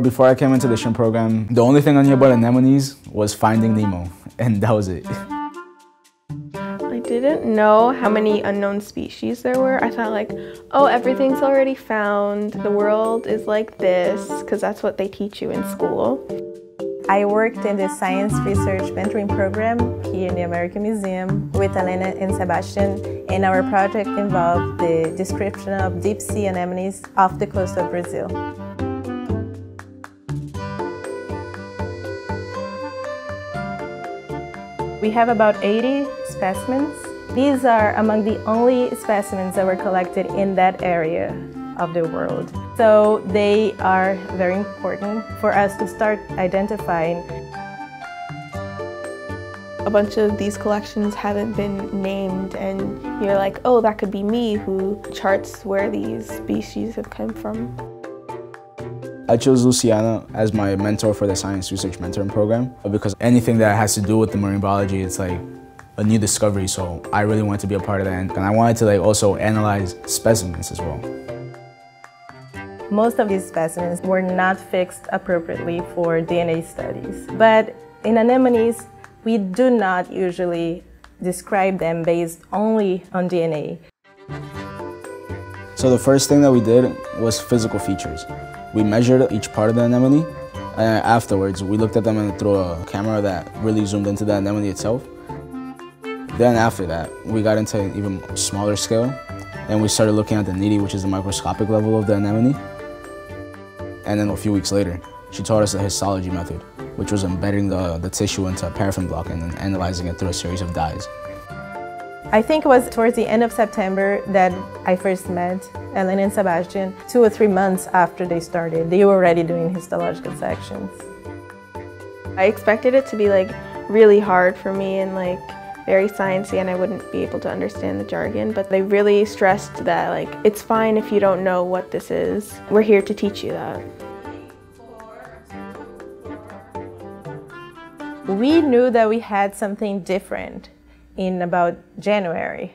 Before I came into the shrimp program, the only thing I knew about anemones was finding Nemo, and that was it. I didn't know how many unknown species there were. I thought like, oh, everything's already found. The world is like this, because that's what they teach you in school. I worked in the Science Research Mentoring Program here in the American Museum with Elena and Sebastian, and our project involved the description of deep sea anemones off the coast of Brazil. We have about 80 specimens. These are among the only specimens that were collected in that area of the world. So they are very important for us to start identifying. A bunch of these collections haven't been named and you're like, oh, that could be me who charts where these species have come from. I chose Luciana as my mentor for the Science Research Mentoring Program because anything that has to do with the marine biology, it's like a new discovery, so I really wanted to be a part of that. And I wanted to like also analyze specimens as well. Most of these specimens were not fixed appropriately for DNA studies. But in anemones, we do not usually describe them based only on DNA. So the first thing that we did was physical features. We measured each part of the anemone, and afterwards we looked at them through a camera that really zoomed into the anemone itself. Then after that, we got into an even smaller scale, and we started looking at the cnidae, which is the microscopic level of the anemone. And then a few weeks later, she taught us the histology method, which was embedding the, the tissue into a paraffin block and then analyzing it through a series of dyes. I think it was towards the end of September that I first met Ellen and Sebastian. Two or three months after they started, they were already doing histological sections. I expected it to be like really hard for me and like very sciencey and I wouldn't be able to understand the jargon, but they really stressed that like it's fine if you don't know what this is. We're here to teach you that. We knew that we had something different in about January.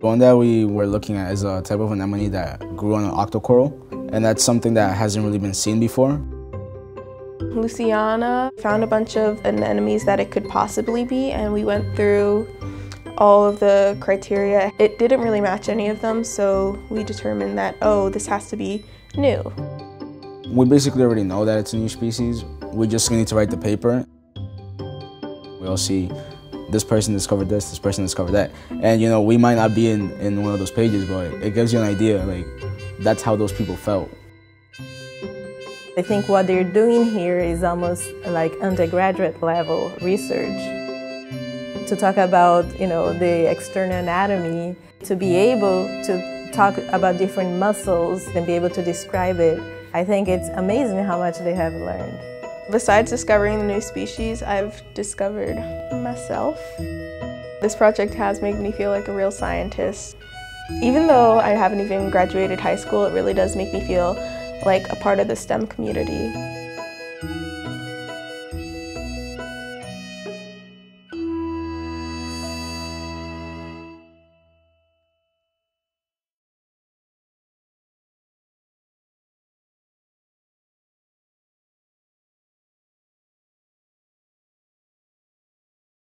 The one that we were looking at is a type of anemone that grew on an octocoral, and that's something that hasn't really been seen before. Luciana found a bunch of anemones that it could possibly be, and we went through all of the criteria. It didn't really match any of them, so we determined that, oh, this has to be new. We basically already know that it's a new species. We just need to write the paper. We'll see this person discovered this, this person discovered that. And you know, we might not be in, in one of those pages, but it gives you an idea, like, that's how those people felt. I think what they're doing here is almost like undergraduate level research. To talk about, you know, the external anatomy, to be able to talk about different muscles and be able to describe it, I think it's amazing how much they have learned. Besides discovering the new species, I've discovered myself. This project has made me feel like a real scientist. Even though I haven't even graduated high school, it really does make me feel like a part of the STEM community.